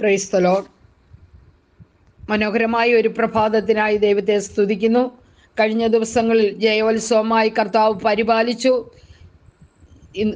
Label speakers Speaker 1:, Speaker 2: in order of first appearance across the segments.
Speaker 1: Price. മനോഹരമായ ഒരു പ്രഭാതത്തിനായി ദൈവത്തെ സ്തുതിക്കുന്നു. കഴിഞ്ഞ ദിവസങ്ങളിൽ ജയോത്സവമായി കർത്താവ് പരിപാലിച്ചു.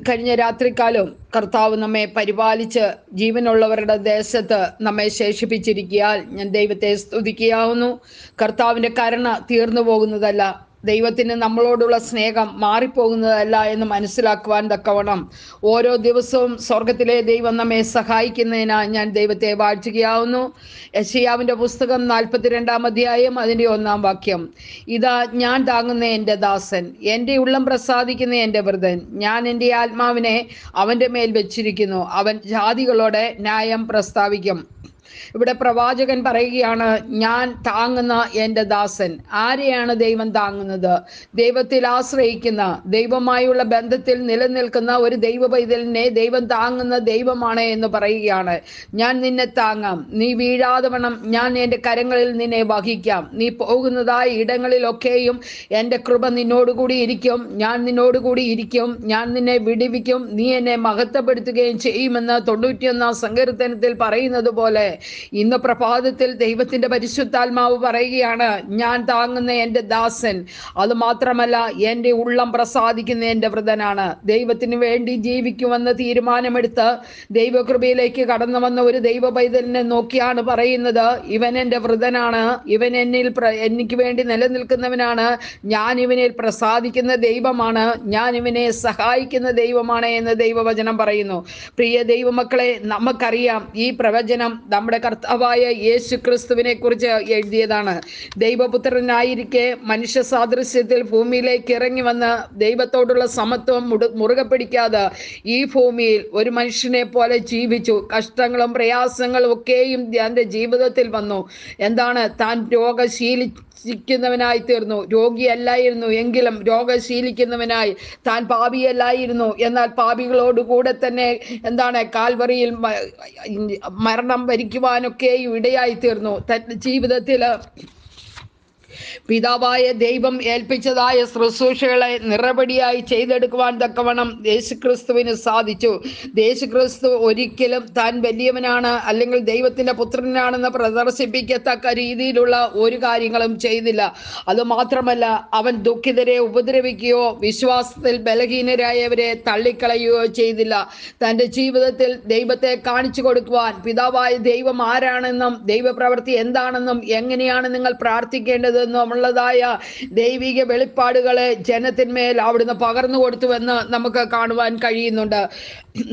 Speaker 1: കഴിഞ്ഞ രാത്രിക്കാലം കർത്താവ് നമ്മെ പരിപാലിച്ച് ജീവനുള്ളവരുടെ ദേശത്ത് നമ്മെ ശേഷിപ്പിച്ചിരിക്കിയാൽ ഞാൻ ദൈവത്തെ സ്തുതിക്കാവുന്നു കർത്താവിന്റെ കരുണ തീർന്നു പോകുന്നതല്ല. ദൈവത്തിന് നമ്മളോടുള്ള സ്നേഹം മാറിപ്പോകുന്നതല്ല എന്ന് മനസ്സിലാക്കുവാൻ തക്കവണ്ണം. ഓരോ ദിവസവും സ്വർഗത്തിലെ ദൈവം നമ്മെ സഹായിക്കുന്നതിനാ ഞാൻ ദൈവത്തെ വാഴ്ത്തുകയാവുന്നു. യശയാവിന്റെ പുസ്തകം നാൽപ്പത്തിരണ്ടാം അധ്യായം അതിന്റെ ഒന്നാം വാക്യം. ഇതാ ഞാൻ താങ്ങുന്ന എന്റെ ദാസൻ എന്റെ ഉള്ളം പ്രസാദിക്കുന്ന എന്റെ വൃതൻ. ഞാൻ എന്റെ ആത്മാവിനെ അവന്റെ മേൽ വെച്ചിരിക്കുന്നു. അവൻ ജാതികളോടെ ന്യായം പ്രസ്താവിക്കും. ഇവിടെ പ്രവാചകൻ പറയുകയാണ് ഞാൻ താങ്ങുന്ന എന്റെ ദാസൻ. ആരെയാണ് ദൈവം താങ്ങുന്നത്? ദൈവത്തിൽ ആശ്രയിക്കുന്ന ദൈവമായുള്ള ബന്ധത്തിൽ നിലനിൽക്കുന്ന ഒരു ദൈവ പൈതലിനെ ദൈവം താങ്ങുന്ന ദൈവമാണ് എന്ന് പറയുകയാണ്. ഞാൻ നിന്നെ താങ്ങാം. നീ വീഴാതെ വണ്ണം. ഞാൻ എന്റെ കരങ്ങളിൽ നിന്നെ വഹിക്കാം. നീ പോകുന്നതായ ഇടങ്ങളിലൊക്കെയും എന്റെ കൃപ നിന്നോടുകൂടി ഇരിക്കും. ഞാൻ നിന്നോടുകൂടി ഇരിക്കും. ഞാൻ നിന്നെ വിടിവിക്കും. നീ എന്നെ മഹത്വപ്പെടുത്തുകയും ചെയ്യുമെന്ന് തൊണ്ണൂറ്റിയൊന്നാം സങ്കീർത്തനത്തിൽ പറയുന്നത് പോലെ ഇന്ന് പ്രഭാതത്തിൽ ദൈവത്തിന്റെ പരിശുദ്ധാത്മാവ് പറയുകയാണ് ഞാൻ താങ്ങുന്ന എന്റെ ദാസൻ അത് മാത്രമല്ല എന്റെ ഉള്ളം പ്രസാദിക്കുന്ന എന്റെ വൃതനാണ്. ദൈവത്തിന് വേണ്ടി ജീവിക്കുമെന്ന് തീരുമാനമെടുത്ത് ദൈവകൃപയിലേക്ക് കടന്നു വന്ന ഒരു ദൈവ പൈതലിനെ നോക്കിയാണ് പറയുന്നത്. ഇവൻ എന്റെ വൃതനാണ്. ഇവൻ എന്നിൽ എനിക്ക് വേണ്ടി നിലനിൽക്കുന്നവനാണ്. ഞാൻ ഇവനിൽ പ്രസാദിക്കുന്ന ദൈവമാണ്. ഞാൻ ഇവനെ സഹായിക്കുന്ന ദൈവമാണ് എന്ന് ദൈവവചനം പറയുന്നു. പ്രിയ ദൈവമക്കളെ നമുക്കറിയാം ഈ പ്രവചനം നമ്മുടെ കർത്താവായ യേശു ക്രിസ്തുവിനെ കുറിച്ച് എഴുതിയതാണ്. ദൈവപുത്രനായിരിക്കെ മനുഷ്യ സാദൃശ്യത്തിൽ ഭൂമിയിലേക്ക് ഇറങ്ങി വന്ന് ദൈവത്തോടുള്ള സമത്വം മുറുകെ പിടിക്കാതെ ഈ ഭൂമിയിൽ ഒരു മനുഷ്യനെ പോലെ ജീവിച്ചു. കഷ്ടങ്ങളും പ്രയാസങ്ങളും ഒക്കെയും തന്റെ ജീവിതത്തിൽ വന്നു. എന്താണ്? താൻ രോഗശീലി ശിക്കുന്നവനായി തീർന്നു രോഗിയല്ലായിരുന്നു. എങ്കിലും രോഗശീലിക്കുന്നവനായി താൻ പാപിയല്ലായിരുന്നു. എന്നാൽ പാപികളോടുകൂടെ തന്നെ എന്താണ് കാൽവറിയിൽ മരണം ഭരിക്കുവാനൊക്കെയും ഇടയായി തീർന്നു തന്റെ ജീവിതത്തിൽ പിതാവായ ദൈവം ഏൽപ്പിച്ചതായ ശുശ്രൂഷകളെ നിറപടിയായി ചെയ്തെടുക്കുവാൻ തക്കവണ്ണം യേശുക്രിസ്തുവിന് സാധിച്ചു. യേശുക്രിസ്തു ഒരിക്കലും താൻ വലിയവനാണ് അല്ലെങ്കിൽ ദൈവത്തിന്റെ പുത്രനാണെന്ന് പ്രദർശിപ്പിക്കത്തക്ക രീതിയിലുള്ള ഒരു കാര്യങ്ങളും ചെയ്തില്ല. അതുമാത്രമല്ല അവൻ ദുഃഖിതരെ ഉപദ്രവിക്കുകയോ വിശ്വാസത്തിൽ ബലഹീനരായവരെ തള്ളിക്കളയുകയോ ചെയ്തില്ല. തന്റെ ജീവിതത്തിൽ ദൈവത്തെ കാണിച്ചു കൊടുക്കുവാൻ പിതാവായ ദൈവം ആരാണെന്നും ദൈവപ്രവൃത്തി എന്താണെന്നും എങ്ങനെയാണ് നിങ്ങൾ പ്രാർത്ഥിക്കേണ്ടത് എന്നുള്ളതായ ദൈവിക വെളിപ്പാടുകളെ ജനത്തിന്മേൽ അവിടുന്ന് പകർന്നു കൊടുത്തുവെന്ന് നമുക്ക് കാണുവാൻ കഴിയുന്നുണ്ട്.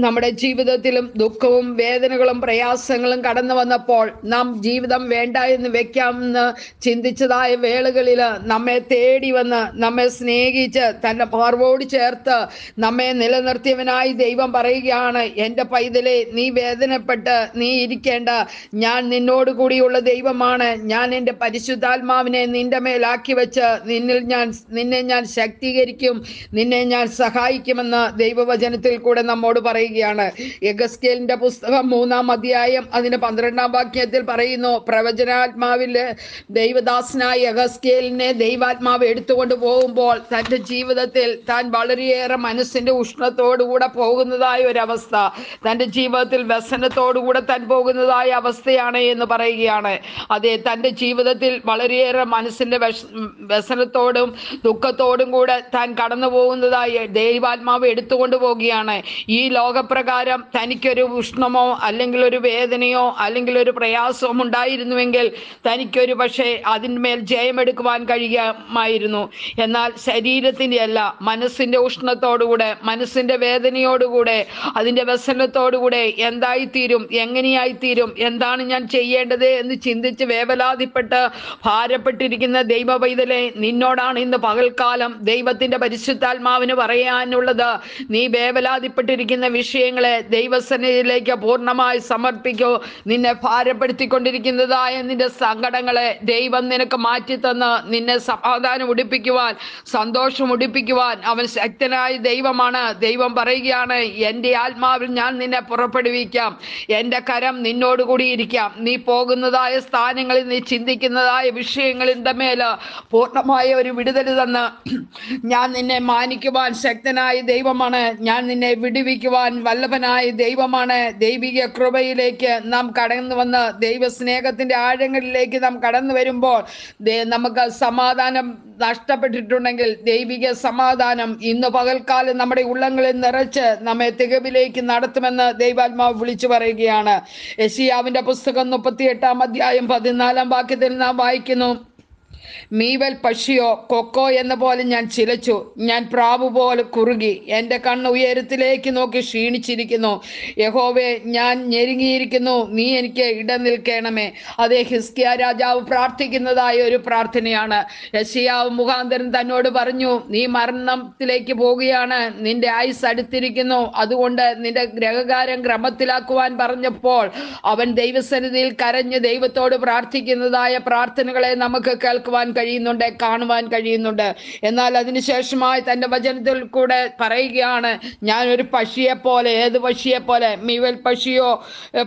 Speaker 1: നമ്മുടെ ജീവിതത്തിലും ദുഃഖവും വേദനകളും പ്രയാസങ്ങളും കടന്നു വന്നപ്പോൾ നാം ജീവിതം വേണ്ട എന്ന് വെക്കാമെന്ന് ചിന്തിച്ചതായ വേളകളിൽ നമ്മെ തേടി വന്ന് നമ്മെ സ്നേഹിച്ച് തന്റെ പാർവോട് ചേർത്ത് നമ്മെ നിലനിർത്തിയവനായി ദൈവം പറയുകയാണ് എന്റെ പൈതലെ നീ വേദനപ്പെട്ട് നീ ഇരിക്കേണ്ട. ഞാൻ നിന്നോട് കൂടിയുള്ള ദൈവമാണ്. ഞാൻ എന്റെ പരിശുദ്ധാത്മാവിനെ നിന്റെ മേലാക്കി വെച്ച് നിന്നിൽ ഞാൻ നിന്നെ ഞാൻ ശക്തീകരിക്കും നിന്നെ ഞാൻ സഹായിക്കുമെന്ന് ദൈവവചനത്തിൽ കൂടെ നമ്മോട് പറയുകയാണ്. യഗസ്കേലിന്റെ പുസ്തകം മൂന്നാം അധ്യായം അതിന്റെ പന്ത്രണ്ടാം വാക്യത്തിൽ പറയുന്നു പ്രവചനാത്മാവിൽ ദൈവദാസനായ യഗസ്കേലിനെ ദൈവാത്മാവ് എടുത്തുകൊണ്ട് പോകുമ്പോൾ തന്റെ ജീവിതത്തിൽ താൻ വളരെയേറെ മനസ്സിന്റെ ഉഷ്ണത്തോടുകൂടെ പോകുന്നതായ ഒരവസ്ഥ. തന്റെ ജീവിതത്തിൽ വ്യസനത്തോടുകൂടെ താൻ പോകുന്നതായ അവസ്ഥയാണ് എന്ന് പറയുകയാണ്. അതെ തന്റെ ജീവിതത്തിൽ വളരെയേറെ മനസ്സിന്റെ വിഷ വ്യസനത്തോടും ദുഃഖത്തോടും കൂടെ താൻ കടന്നു പോകുന്നതായി ദൈവാത്മാവ് എടുത്തുകൊണ്ട് പോവുകയാണ്. ഈ ലോകപ്രകാരം തനിക്കൊരു ഉഷ്ണമോ അല്ലെങ്കിൽ ഒരു വേദനയോ അല്ലെങ്കിൽ ഒരു പ്രയാസമോ ഉണ്ടായിരുന്നുവെങ്കിൽ തനിക്കൊരു പക്ഷേ അതിന്മേൽ ജയമെടുക്കുവാൻ കഴിയുമായിരുന്നു. എന്നാൽ ശരീരത്തിന്റെ അല്ല മനസ്സിന്റെ ഉഷ്ണത്തോടുകൂടെ മനസ്സിന്റെ വേദനയോടുകൂടെ അതിന്റെ വ്യസനത്തോടുകൂടെ എന്തായിത്തീരും എങ്ങനെയായിത്തീരും എന്താണ് ഞാൻ ചെയ്യേണ്ടത് എന്ന് ചിന്തിച്ച് വേവലാതിപ്പെട്ട് ഭാരപ്പെട്ടിരിക്കുന്ന ദൈവ പൈതലെ നിന്നോടാണ് ഇന്ന് പകൽക്കാലം ദൈവത്തിന്റെ പരിശുദ്ധാത്മാവിന് പറയാനുള്ളത്. നീ വേവലാതിപ്പെട്ടിരിക്കുന്ന വിഷയങ്ങളെ ദൈവസന്നിധിയിലേക്ക് പൂർണമായി സമർപ്പിക്കൂ. നിന്നെ ഭാരപ്പെടുത്തിക്കൊണ്ടിരിക്കുന്നതായ നിന്റെ സങ്കടങ്ങളെ ദൈവം നിനക്ക് മാറ്റിത്തന്ന് നിന്നെ സമാധാനം ഉടിപ്പിക്കുവാൻ സന്തോഷം ഉടിപ്പിക്കുവാൻ അവൻ ശക്തനായ ദൈവമാണ്. ദൈവം പറയുകയാണ് എന്റെ ആത്മാവിൽ ഞാൻ നിന്നെ പുറപ്പെടുവിക്കാം. എന്റെ കരം നിന്നോടുകൂടി ഇരിക്കാം. നീ പോകുന്നതായ സ്ഥാനങ്ങളിൽ നീ ചിന്തിക്കുന്നതായ വിഷയങ്ങളിൽ മേൽ പൂർണമായ ഒരു വിടുതൽ തന്ന് ഞാൻ നിന്നെ മാനിക്കുവാൻ ശക്തനായ ദൈവമാണ്. ഞാൻ നിന്നെ വിടുവിക്കുവാൻ വല്ലഭനായ ദൈവമാണ്. ദൈവിക കൃപയിലേക്ക് നാം കടന്നു വന്ന് ദൈവസ്നേഹത്തിന്റെ ആഴങ്ങളിലേക്ക് നാം കടന്നു വരുമ്പോൾ നമുക്ക് സമാധാനം നഷ്ടപ്പെട്ടിട്ടുണ്ടെങ്കിൽ ദൈവിക സമാധാനം ഇന്ന് പകൽക്കാലം നമ്മുടെ ഉള്ളങ്ങളിൽ നിറച്ച് നമ്മെ തികവിലേക്ക് നടത്തുമെന്ന് ദൈവാത്മാവ് വിളിച്ചു പറയുകയാണ്. യശിയാവിന്റെ പുസ്തകം മുപ്പത്തി എട്ടാം അധ്യായം പതിനാലാം വാക്യത്തിൽ നാം വായിക്കുന്നു. മീവൽ പക്ഷിയോ കൊക്കോ എന്ന പോലെ ഞാൻ ചിലച്ചു. ഞാൻ പ്രാവ് പോലെ കുറുകി. എന്റെ കണ്ണ് ഉയരത്തിലേക്ക് നോക്കി ക്ഷീണിച്ചിരിക്കുന്നു. യഹോവേ ഞാൻ ഞെരുങ്ങിയിരിക്കുന്നു. നീ എനിക്ക് ഇടം നിൽക്കണമേ. അതേ ഹിസ്കിയ രാജാവ് പ്രാർത്ഥിക്കുന്നതായ ഒരു പ്രാർത്ഥനയാണ്. യശിയാവ് മുഖാന്തരൻ തന്നോട് പറഞ്ഞു നീ മരണത്തിലേക്ക് പോവുകയാണ് നിന്റെ ആയുസ് അടുത്തിരിക്കുന്നു. അതുകൊണ്ട് നിന്റെ ഗ്രഹകാരം ക്രമത്തിലാക്കുവാൻ പറഞ്ഞപ്പോൾ അവൻ ദൈവസന്നിധിയിൽ കരഞ്ഞ് ദൈവത്തോട് പ്രാർത്ഥിക്കുന്നതായ പ്രാർത്ഥനകളെ നമുക്ക് കേൾക്കുവാൻ കഴിയുന്നുണ്ട് കാണുവാൻ കഴിയുന്നുണ്ട്. എന്നാൽ അതിനുശേഷമായി തന്റെ വചനത്തിൽ കൂടെ പറയുകയാണ് ഞാൻ ഒരു പക്ഷിയെ പോലെ ഏത് പക്ഷിയെ പോലെ മീവൽ പക്ഷിയോ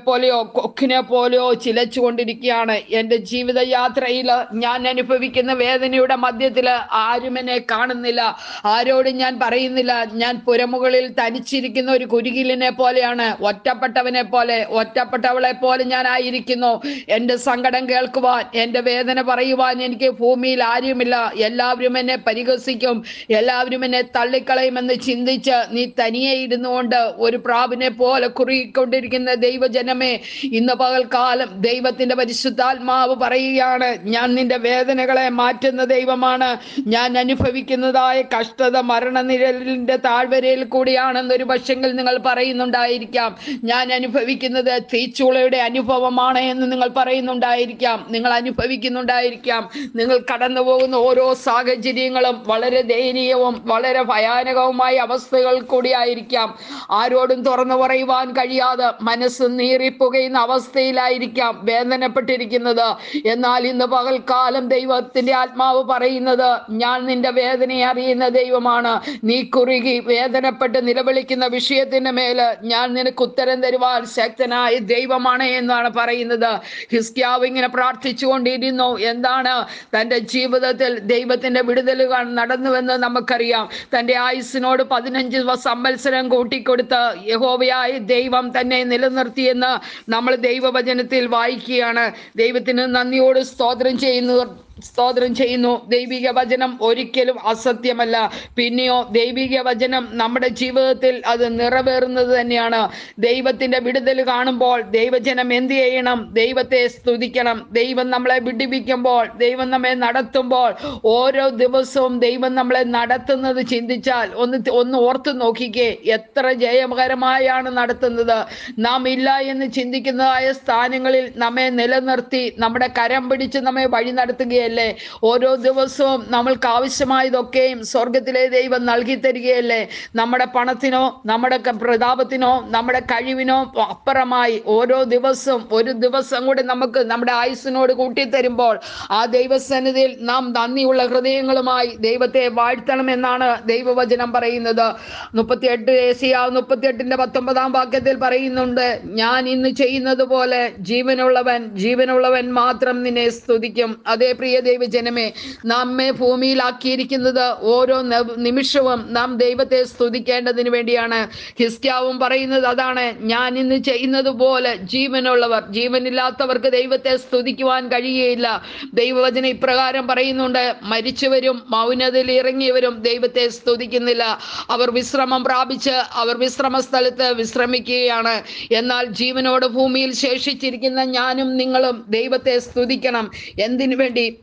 Speaker 1: പോലെയോ കൊക്കിനെ പോലെയോ ചിലച്ചുകൊണ്ടിരിക്കുകയാണ്. എന്റെ ജീവിതയാത്രയിൽ ഞാൻ അനുഭവിക്കുന്ന വേദനയുടെ മധ്യത്തിൽ ആരും എന്നെ കാണുന്നില്ല ആരോടും ഞാൻ പറയുന്നില്ല. ഞാൻ പുരമുകളിൽ തനിച്ചിരിക്കുന്ന ഒരു കുരുകിലിനെ പോലെയാണ് ഒറ്റപ്പെട്ടവനെ പോലെ ഒറ്റപ്പെട്ടവളെ പോലെ ഞാൻ ആയിരിക്കുന്നു. എന്റെ സങ്കടം കേൾക്കുവാൻ എന്റെ വേദന പറയുവാൻ എനിക്ക് ഭൂമിയിൽ ആരുമില്ല. എല്ലാവരും എന്നെ പരിഹസിക്കും. എല്ലാവരും എന്നെ തള്ളിക്കളയുമെന്ന് ചിന്തിച്ച് നീ തനിയെ ഇരുന്നു കൊണ്ട് ഒരു പ്രാവിനെ പോലെ കുറുകിക്കൊണ്ടിരിക്കുന്ന ദൈവജനമേ ഇന്ന് പകൽക്കാലം ദൈവത്തിന്റെ പരിശുദ്ധാത്മാവ് പറയുകയാണ് ഞാൻ നിന്റെ വേദനകളെ മാറ്റുന്ന ദൈവമാണ്. ഞാൻ അനുഭവിക്കുന്നതായ കഷ്ടത മരണനിരലിന്റെ താഴ്വരയിൽ കൂടിയാണെന്നൊരു പക്ഷെങ്കിൽ നിങ്ങൾ പറയുന്നുണ്ടായിരിക്കാം. ഞാൻ അനുഭവിക്കുന്നത് തീച്ചുളയുടെ അനുഭവമാണ് എന്ന് നിങ്ങൾ പറയുന്നുണ്ടായിരിക്കാം. നിങ്ങൾ അനുഭവിക്കുന്നുണ്ടായിരിക്കാം. നിങ്ങൾ കടന്നു പോകുന്ന ഓരോ സാഹചര്യങ്ങളും വളരെ ദയനീയവും വളരെ ഭയാനകവുമായ അവസ്ഥകൾ കൂടിയായിരിക്കാം. ആരോടും തുറന്നു പറയുവാൻ കഴിയാതെ മനസ്സ് നീറിപ്പുകയുന്ന അവസ്ഥയിലായിരിക്കാം വേദനപ്പെട്ടിരിക്കുന്നത്. എന്നാൽ ഇന്ന് പകൽക്കാലം ദൈവത്തിന്റെ ആത്മാവ് പറയുന്നത് ഞാൻ നിന്റെ വേദനയെ അറിയുന്ന ദൈവമാണ്. നീ കുറുകി വേദനപ്പെട്ട് നിലവിളിക്കുന്ന വിഷയത്തിന്റെ മേൽ ഞാൻ നിനക്ക് ഉത്തരം തരുവാൻ ശക്തനായ ദൈവമാണ് എന്നാണ് പറയുന്നത്. ഹിസ്ക്യാവ് ഇങ്ങനെ പ്രാർത്ഥിച്ചുകൊണ്ടിരുന്നു. എന്താണ്? തന്റെ ജീവിതത്തിൽ ദൈവത്തിന്റെ വിടുതലുകൾ നടന്നുവെന്ന് നമുക്കറിയാം. തന്റെ ആയുസ്സിനോട് പതിനഞ്ച് സമ്മത്സരം കൂട്ടിക്കൊടുത്ത് യഹോവയായ ദൈവം തന്നെ നിലനിർത്തിയെന്ന് നമ്മൾ ദൈവവചനത്തിൽ വായിക്കുകയാണ്. ദൈവത്തിന് നന്ദിയോട് സ്തോത്രം ചെയ്യുന്നു സ്തോത്രം ചെയ്യുന്നു. ദൈവിക വചനം ഒരിക്കലും അസത്യമല്ല. പിന്നെയോ ദൈവിക വചനം നമ്മുടെ ജീവിതത്തിൽ അത് നിറവേറുന്നത് തന്നെയാണ്. ദൈവത്തിന്റെ വിടുതൽ കാണുമ്പോൾ ദൈവജനം എന്ത് ചെയ്യണം? ദൈവത്തെ സ്തുതിക്കണം. ദൈവം നമ്മളെ വിടിപ്പിക്കുമ്പോൾ ദൈവം നമ്മെ നടത്തുമ്പോൾ ഓരോ ദിവസവും ദൈവം നമ്മളെ നടത്തുന്നത് ചിന്തിച്ചാൽ ഒന്ന് ഒന്ന് ഓർത്തു നോക്കിക്കേ എത്ര ജയകരമായാണ് നടത്തുന്നത്. നാം ഇല്ല എന്ന് ചിന്തിക്കുന്നതായ സ്ഥാനങ്ങളിൽ നമ്മെ നിലനിർത്തി നമ്മുടെ കരം പിടിച്ച് നമ്മെ വഴി നടത്തുകയല്ലേ. ഓരോ ദിവസവും നമ്മൾക്ക് ആവശ്യമായതൊക്കെയും സ്വർഗത്തിലെ ദൈവം നൽകി തരികയല്ലേ നമ്മുടെ പണത്തിനോ നമ്മുടെ പ്രതാപത്തിനോ നമ്മുടെ കഴിവിനോ അപ്പുറമായി ഓരോ ദിവസവും ഒരു ദിവസം കൂടി നമുക്ക് നമ്മുടെ ആയുസ്സിനോട് കൂട്ടിത്തരുമ്പോൾ ആ ദൈവസന്നിധിയിൽ നാം നന്ദിയുള്ള ഹൃദയങ്ങളുമായി ദൈവത്തെ വാഴ്ത്തണം എന്നാണ് ദൈവവചനം പറയുന്നത്. മുപ്പത്തിയെട്ട് ഏസിയ മുപ്പത്തിയെട്ടിന്റെ പത്തൊമ്പതാം വാക്യത്തിൽ പറയുന്നുണ്ട് ഞാൻ ഇന്ന് ചെയ്യുന്നത് പോലെ ജീവനുള്ളവൻ ജീവനുള്ളവൻ മാത്രം നിന്നെ സ്തുതിക്കും. അതേ പ്രിയ ദൈവജനമേ നമ്മെ ഭൂമിയിലാക്കിയിരിക്കുന്നത് ഓരോ നിമിഷവും നാം ദൈവത്തെ സ്തുതിക്കേണ്ടതിന് വേണ്ടിയാണ്. ഹിസ്ക്യാവും പറയുന്നത് അതാണ് ഞാൻ ഇന്ന് ചെയ്യുന്നത് പോലെ ജീവനുള്ളവർ ജീവനില്ലാത്തവർക്ക് ദൈവത്തെ സ്തുതിക്കുവാൻ കഴിയുകയില്ല ദൈവവചനം ഇപ്രകാരം പറയുന്നുണ്ട് മരിച്ചവരും മൗനതയിൽ ഇറങ്ങിയവരും ദൈവത്തെ സ്തുതിക്കുന്നില്ല. അവർ വിശ്രമം പ്രാപിച്ച് അവർ വിശ്രമ സ്ഥലത്ത് വിശ്രമിക്കുകയാണ്. എന്നാൽ ജീവനോട് ഭൂമിയിൽ ശേഷിച്ചിരിക്കുന്ന ഞാനും നിങ്ങളും ദൈവത്തെ സ്തുതിക്കണം. എന്തിനു വേണ്ടി?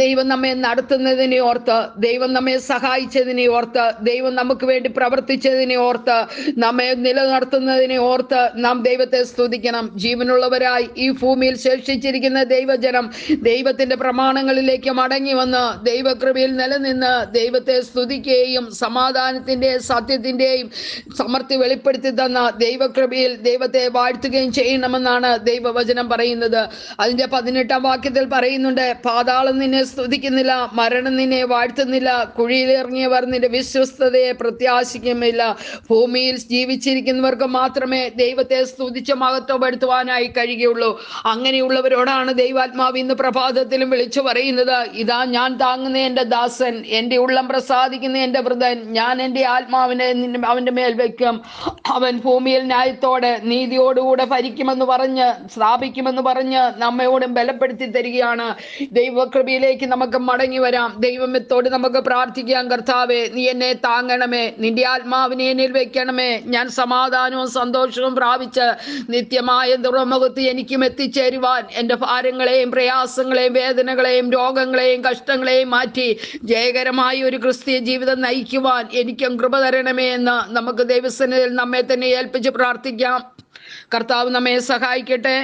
Speaker 1: ദൈവം നമ്മെ നടത്തുന്നതിനെ ഓർത്ത് ദൈവം നമ്മെ സഹായിച്ചതിനെ ഓർത്ത് ദൈവം നമുക്ക് വേണ്ടി പ്രവർത്തിച്ചതിനെ ഓർത്ത് നമ്മെ നിലനിർത്തുന്നതിനെ ഓർത്ത് നാം ദൈവത്തെ സ്തുതിക്കണം. ജീവനുള്ളവരായി ഈ ഭൂമിയിൽ ശേഷിച്ചിരിക്കുന്ന ദൈവജനം ദൈവത്തിന്റെ പ്രമാണങ്ങളിലേക്ക് മടങ്ങി വന്ന് ദൈവകൃപയിൽ നിലനിന്ന് ദൈവത്തെ സ്തുതിക്കുകയും സമാധാനത്തിന്റെ സത്യത്തിന്റെയും സമർത്ഥി വെളിപ്പെടുത്തി തന്ന ദൈവകൃപയിൽ ദൈവത്തെ വാഴ്ത്തുകയും ചെയ്യണമെന്നാണ് ദൈവവചനം പറയുന്നത്. അതിന്റെ പതിനെട്ടാം വാക്യത്തിൽ പറയുന്നുണ്ട് പാതാ പാതാളം നിന്നെ സ്തുതിക്കുന്നില്ല മരണം നിന്നെ വാഴ്ത്തുന്നില്ല കുഴിയിലിറങ്ങിയവർ നിന്റെ വിശ്വസ്തതയെ പ്രത്യാശിക്കുമില്ല ഭൂമിയിൽ ജീവിച്ചിരിക്കുന്നവർക്ക് മാത്രമേ ദൈവത്തെ സ്തുതിച്ച മഹത്വപ്പെടുത്തുവാനായി കഴിയുകയുള്ളൂ. അങ്ങനെയുള്ളവരോടാണ് ദൈവാത്മാവ് ഇന്ന് പ്രഭാതത്തിലും വിളിച്ചു പറയുന്നത്. ഇതാ ഞാൻ താങ്ങുന്ന എന്റെ ദാസൻ എന്റെ ഉള്ളം പ്രസാദിക്കുന്ന എന്റെ വൃതൻ ഞാൻ എന്റെ ആത്മാവിനെ അവന്റെ മേൽ വയ്ക്കും. അവൻ ഭൂമിയിൽ ന്യായത്തോടെ നീതിയോടുകൂടെ ഭരിക്കുമെന്ന് പറഞ്ഞ് സ്ഥാപിക്കുമെന്ന് പറഞ്ഞ് നമ്മയോടും ബലപ്പെടുത്തി തരികയാണ്. ദൈവകൃപയിലേക്ക് നമുക്ക് മടങ്ങി വരാം. ദൈവമത്തോട് നമുക്ക് പ്രാർത്ഥിക്കാം കർത്താവേ നീ എന്നെ താങ്ങണമേ നിന്റെ ആത്മാവിനെ എന്നിൽ വെക്കണമേ. ഞാൻ സമാധാനവും സന്തോഷവും പ്രാപിച്ച് നിത്യമായ തുറമുഖത്ത് എനിക്കും എത്തിച്ചേരുവാൻ എന്റെ ഭാരങ്ങളെയും പ്രയാസങ്ങളെയും വേദനകളെയും രോഗങ്ങളെയും കഷ്ടങ്ങളെയും മാറ്റി ജയകരമായ ഒരു ക്രിസ്തീയ ജീവിതം നയിക്കുവാൻ എനിക്കും കൃപ തരണമേ എന്ന് നമുക്ക് ദൈവസന്നിധിയിൽ നമ്മെ തന്നെ ഏൽപ്പിച്ച് പ്രാർത്ഥിക്കാം. കർത്താവ് നമ്മെ സഹായിക്കട്ടെ.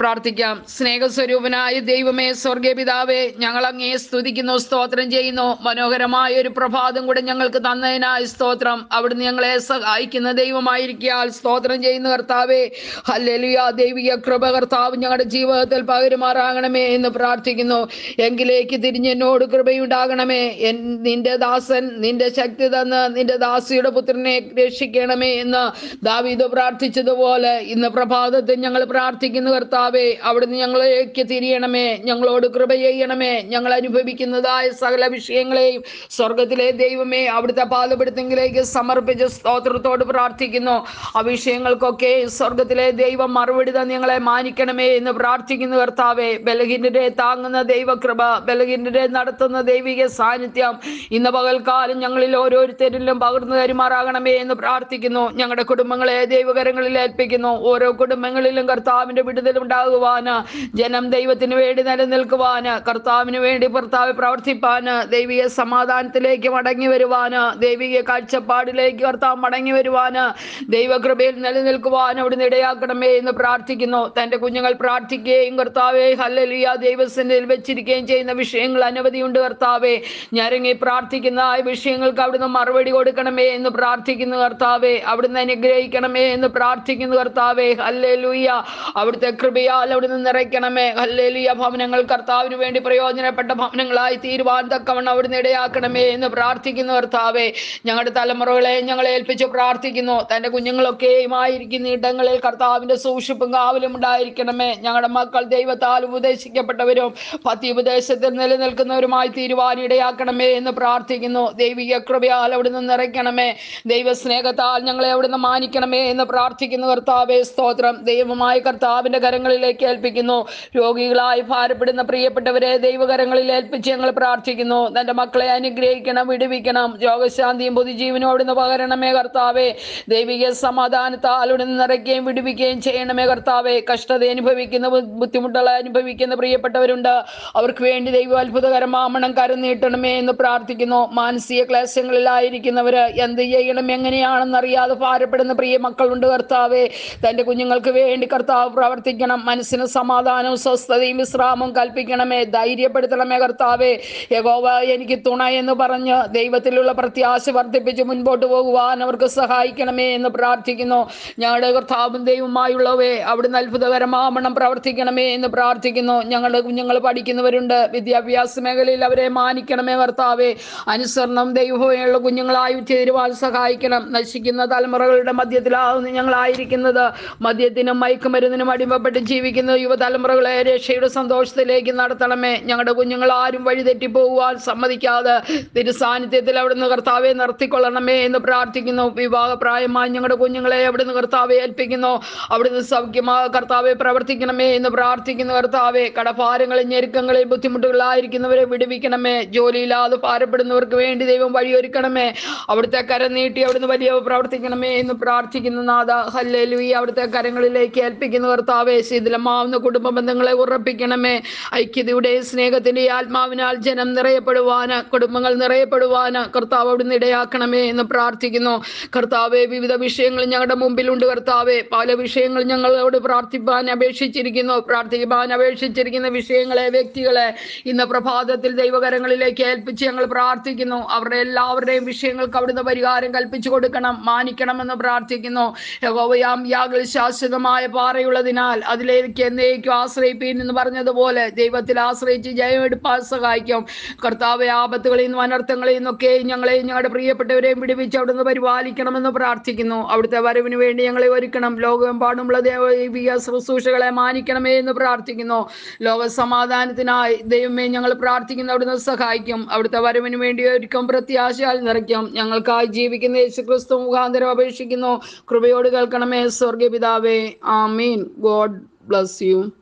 Speaker 1: പ്രാർത്ഥിക്കാം. സ്നേഹസ്വരൂപനായ ദൈവമേ സ്വർഗീയ പിതാവേ ഞങ്ങൾ അങ്ങേ സ്തുതിക്കുന്നു സ്തോത്രം ചെയ്യുന്നു. മനോഹരമായ ഒരു പ്രഭാതം കൂടെ ഞങ്ങൾക്ക് തന്നതിനായി സ്തോത്രം. അവിടുന്ന് ഞങ്ങളെ സഹായിക്കുന്ന ദൈവമായിരിക്കാൽ സ്തോത്രം ചെയ്യുന്ന കർത്താവേ. ഹല്ലേലൂയ ദൈവിക കൃപ കർത്താവ് ഞങ്ങളുടെ ജീവിതത്തിൽ പകരുമാറാകണമേ എന്ന് പ്രാർത്ഥിക്കുന്നു. എങ്കിലേക്ക് തിരിഞ്ഞ് എന്നോട് കൃപയുണ്ടാകണമേ. എൻ നിന്റെ ദാസൻ നിന്റെ ശക്തി തന്ന് നിന്റെ ദാസിയുടെ പുത്രനെ രക്ഷിക്കണമേ എന്ന് ദാവീദ് പ്രാർത്ഥിച്ചതുപോലെ ഇന്ന് പ്രഭാതത്തിൽ ഞങ്ങൾ പ്രാർത്ഥിക്കുന്നു കർത്താവേ. അവിടുന്ന് ഞങ്ങളിലേക്ക് തിരിയണമേ ഞങ്ങളോട് കൃപ ചെയ്യണമേ ഞങ്ങൾ അനുഭവിക്കുന്നതായ സകല വിഷയങ്ങളെയും സ്വർഗത്തിലെ ദൈവമേ അവിടുത്തെ പാതപ്പെടുത്തെങ്കിലേക്ക് സമർപ്പിച്ച് സ്തോത്രത്തോട് പ്രാർത്ഥിക്കുന്നു. ആ വിഷയങ്ങൾക്കൊക്കെ സ്വർഗത്തിലെ ദൈവം മറുപടി തന്നെ മാനിക്കണമേ എന്ന് പ്രാർത്ഥിക്കുന്നു കർത്താവേ. ബലഹീനരെ താങ്ങുന്ന ദൈവകൃപ ബലഹീനരെ നടത്തുന്ന ദൈവിക സാന്നിധ്യം ഇന്ന് പകൽക്കാലം ഞങ്ങളിൽ ഓരോരുത്തരിലും പകർന്നു തരുമാറാകണമേ എന്ന് പ്രാർത്ഥിക്കുന്നു. ഞങ്ങളുടെ കുടുംബങ്ങളെ ദൈവകരങ്ങളിൽ ഏൽപ്പിക്കുന്നു. ഓരോ കുടുംബങ്ങളിലും കർത്താവിന്റെ വിടുതൽ ഉണ്ടാകുവാന്. ജനം ദൈവത്തിന് വേണ്ടി നിലനിൽക്കുവാന് കർത്താവിന് വേണ്ടി ഭർത്താവ് പ്രവർത്തിപ്പാന് ദൈവിക സമാധാനത്തിലേക്ക് മടങ്ങി വരുവാന് ദൈവിക കാഴ്ചപ്പാടിലേക്ക് കർത്താവ് മടങ്ങി വരുവാന് ദൈവകൃപയിൽ നിലനിൽക്കുവാൻ അവിടുന്ന് ഇടയാക്കണമേ എന്ന് പ്രാർത്ഥിക്കുന്നു. തന്റെ കുഞ്ഞുങ്ങൾ പ്രാർത്ഥിക്കുകയും കർത്താവെ ഹല്ലലിയ ദൈവസന്നിധിയിൽ വെച്ചിരിക്കുകയും ചെയ്യുന്ന വിഷയങ്ങൾ അനവധിയുണ്ട് കർത്താവെ. ഞരങ്ങി പ്രാർത്ഥിക്കുന്ന ആ വിഷയങ്ങൾക്ക് അവിടുന്ന് മറുപടി കൊടുക്കണമേ എന്ന് പ്രാർത്ഥിക്കുന്നു കർത്താവെ. അവിടുന്ന് അനുഗ്രഹിക്കണമേ എന്ന് പ്രാർത്ഥിക്കുന്നു കർത്താവെ. ഹല്ലേലൂയ. അവിടുത്തെ കൃപയാൽ അവിടുന്ന് നിറയ്ക്കണമേ. ഹല്ലേലൂയ. ഭവനങ്ങൾ കർത്താവിന് വേണ്ടി പ്രയോജനപ്പെട്ട ഭവനങ്ങളായി തീരുവാൻ തക്കവണ്ണം അവിടുന്ന് ഇടയാക്കണമേ എന്ന് പ്രാർത്ഥിക്കുന്നു കർത്താവേ. ഞങ്ങളുടെ തലമുറകളെ ഞങ്ങളെ ഏൽപ്പിച്ച് പ്രാർത്ഥിക്കുന്നു. തന്റെ കുഞ്ഞുങ്ങളൊക്കെയുമായിരിക്കുന്ന ഇടങ്ങളിൽ കർത്താവിന്റെ സൂക്ഷിപ്പും കാവലും ഉണ്ടായിരിക്കണമേ. ഞങ്ങളുടെ മക്കൾ ദൈവത്താൽ ഉപദേശിക്കപ്പെട്ടവരും പത്തി ഉപദേശത്തിൽ നിലനിൽക്കുന്നവരുമായി തീരുവാൻ ഇടയാക്കണമേ എന്ന് പ്രാർത്ഥിക്കുന്നു. ദൈവിക കൃപയാൽ അവിടുന്ന് നിറയ്ക്കണമേ. ദൈവസ്നേഹത്താൽ ഞങ്ങളെ അവിടുന്ന് മാനിക്കണമേ എന്ന് പ്രാർത്ഥിക്കുന്നു കർത്താവേ. സ്തോത്രം. ദൈവമായ കർത്താവിന്റെ കരങ്ങളിലേക്ക് ഏൽപ്പിക്കുന്നു. രോഗികളായി ഭാരപ്പെടുന്ന പ്രിയപ്പെട്ടവരെ ദൈവകരങ്ങളിൽ ഏൽപ്പിച്ച് ഞങ്ങൾ പ്രാർത്ഥിക്കുന്നു. തന്റെ മക്കളെ അനുഗ്രഹിക്കണം വിടുവിക്കണം. രോഗശാന്തിയും പൊതുജീവനും അവിടുന്ന് പകരണമേ കർത്താവേ. ദൈവിക സമാധാനത്താൽ അവിടുന്ന് നിറയ്ക്കുകയും വിടുവിക്കുകയും ചെയ്യണമേ കർത്താവേ. കഷ്ടത അനുഭവിക്കുന്ന ബുദ്ധിമുട്ടുകൾ അനുഭവിക്കുന്ന പ്രിയപ്പെട്ടവരുണ്ട്. അവർക്ക് വേണ്ടി ദൈവം അത്ഭുതകരമാമണം കരുന്നീട്ടണമേ എന്ന് പ്രാർത്ഥിക്കുന്നു. മാനസിക ക്ലേശങ്ങളിലായിരിക്കുന്നവര് എന്ത് ചെയ്യണം എങ്ങനെയാണെന്ന് അറിയാതെ ഭാരപ്പെടുന്ന പ്രിയ മക്കളുണ്ട് കർത്താവേ. തന്റെ കുഞ്ഞുങ്ങൾക്ക് വേണ്ടി കർത്താവ് പ്രവർത്തിക്കണം. മനസ്സിന് സമാധാനവും സ്വസ്ഥതയും വിശ്രാമവും കൽപ്പിക്കണമേ. ധൈര്യപ്പെടുത്തണമേ കർത്താവേ. യഗോവ എനിക്ക് തുണ എന്ന് പറഞ്ഞ് ദൈവത്തിലുള്ള പ്രത്യാശ വർദ്ധിപ്പിച്ച് മുൻപോട്ട് പോകുവാൻ അവർക്ക് സഹായിക്കണമേ എന്ന് പ്രാർത്ഥിക്കുന്നു. ഞങ്ങളുടെ കർത്താവും ദൈവമായുള്ളവേ അവിടുന്ന് അത്ഭുതകരമാവണം പ്രവർത്തിക്കണമേ എന്ന് പ്രാർത്ഥിക്കുന്നു. ഞങ്ങളുടെ കുഞ്ഞുങ്ങൾ പഠിക്കുന്നവരുണ്ട്. വിദ്യാഭ്യാസ മേഖലയിൽ അവരെ മാനിക്കണമേ കർത്താവേ. അനുസരണം ദൈവമുള്ള കുഞ്ഞുങ്ങളായി ചേരുവാൻ സഹായിക്കണം. നശിക്കുന്ന തലമുറകളുടെ മധ്യത്തിലാവുന്ന ഞങ്ങളായിരിക്കുന്നത്. മദ്യത്തിനും മയക്കുമരുന്നിനും അടിമപ്പെട്ട് ജീവിക്കുന്ന യുവതലമുറകളെ രക്ഷയുടെ സന്തോഷത്തിലേക്ക് നടത്തണമേ. ഞങ്ങളുടെ കുഞ്ഞുങ്ങൾ ആരും വഴിതെറ്റി പോകുവാൻ സമ്മതിക്കാതെ തിരുസാന്നിധ്യത്തിൽ അവിടുന്ന് കർത്താവെ നിർത്തിക്കൊള്ളണമേ എന്ന് പ്രാർത്ഥിക്കുന്നു. വിവാഹപ്രായമായി ഞങ്ങളുടെ കുഞ്ഞുങ്ങളെ അവിടുന്ന് കർത്താവെ ഏൽപ്പിക്കുന്നു. അവിടുന്ന് സൗഖ്യമായ കർത്താവെ പ്രവർത്തിക്കണമേ എന്ന് പ്രാർത്ഥിക്കുന്നു കർത്താവെ. കടഭാരങ്ങളിൽ ഞെരുക്കങ്ങളിൽ ബുദ്ധിമുട്ടുകളായിരിക്കുന്നവരെ വിടുവിക്കണമേ. ജോലിയില്ലാതെ ഭാരപ്പെടുന്നവർക്ക് വേണ്ടി ദൈവം വഴിയൊരുക്കണമേ. അവിടുത്തെ കരം നീട്ടി അവിടുന്ന് വലിയ പ്രവർത്തിക്കണമേ എന്ന് പ്രാർത്ഥിക്കുന്നു നാഥ. ഹല്ലേലൂയ. അവിടുത്തെ കരങ്ങളിലേക്ക് ഏൽപ്പിക്കുന്നു കർത്താവെ. ശീതലമാവുന്ന കുടുംബ ബന്ധങ്ങളെ ഉറപ്പിക്കണമേ. ഐക്യതയുടെ സ്നേഹത്തിന്റെ ആത്മാവിനാൽ ജനം നിറയപ്പെടുവാന് കുടുംബങ്ങൾ നിറയപ്പെടുവാന് കർത്താവ് അവിടുന്ന് ഇടയാക്കണമേ എന്ന് പ്രാർത്ഥിക്കുന്നു. കർത്താവെ വിവിധ വിഷയങ്ങൾ ഞങ്ങളുടെ മുമ്പിലുണ്ട് കർത്താവെ. പല വിഷയങ്ങൾ ഞങ്ങളോട് പ്രാർത്ഥിപ്പാൻ അപേക്ഷിച്ചിരിക്കുന്നു. പ്രാർത്ഥിപ്പാൻ അപേക്ഷിച്ചിരിക്കുന്ന വിഷയങ്ങളെ വ്യക്തികളെ ഇന്ന് പ്രഭാതത്തിൽ ദൈവകരങ്ങളിലേക്ക് ഏൽപ്പിച്ച് ഞങ്ങൾ പ്രാർത്ഥിക്കുന്നു. അവരുടെ എല്ലാവരുടെയും വിഷയങ്ങൾക്ക് അവിടുന്ന് പരിഹാരം കൽപ്പിച്ചു കൊടുക്കണം മാനിക്കണമെന്ന് പ്രാർത്ഥിക്കുന്നു. യഹോവയാം യാഗിൽ ശാശ്വതമായ പാറയുള്ളതിനാൽ അതിലെ യഹോവയിലേക്ക് എന്നേക്കും ആശ്രയിപ്പീൻ എന്ന് പറഞ്ഞതുപോലെ ദൈവത്തിൽ ആശ്രയിച്ച് ജയമെടുപ്പാൻ സഹായിക്കും. കർത്താവ് ആപത്തുകളിൽ നിന്നും അനർത്ഥങ്ങളിൽ നിന്നൊക്കെ ഞങ്ങളെയും ഞങ്ങളുടെ പ്രിയപ്പെട്ടവരെയും പിടിപ്പിച്ച് അവിടുന്ന് പരിപാലിക്കണമെന്ന് പ്രാർത്ഥിക്കുന്നു. അവിടുത്തെ വരവിന് വേണ്ടി ഞങ്ങളെ ഒരുക്കണം. ലോകമെമ്പാടുമുള്ള ദൈവിക ശുശ്രൂഷകളെ മാനിക്കണമേ എന്ന് പ്രാർത്ഥിക്കുന്നു. ലോക സമാധാനത്തിനായി ദൈവമേ ഞങ്ങൾ പ്രാർത്ഥിക്കുന്നു. അവിടുന്ന് സഹായിക്കും. അവിടുത്തെ വരവിന് വേണ്ടി ഒരുക്കം. പ്രത്യാശയാൽ നിറയ്ക്കും. ഞങ്ങൾക്കായി ജീവിക്കുന്ന യേശുക്രിസ്തു മുഖാന്തരം അപേക്ഷിക്കുന്നു. കൃപയോട് കേൾക്കണമേ സ്വർഗപിതാവേ ആമീൻ. God Bless you.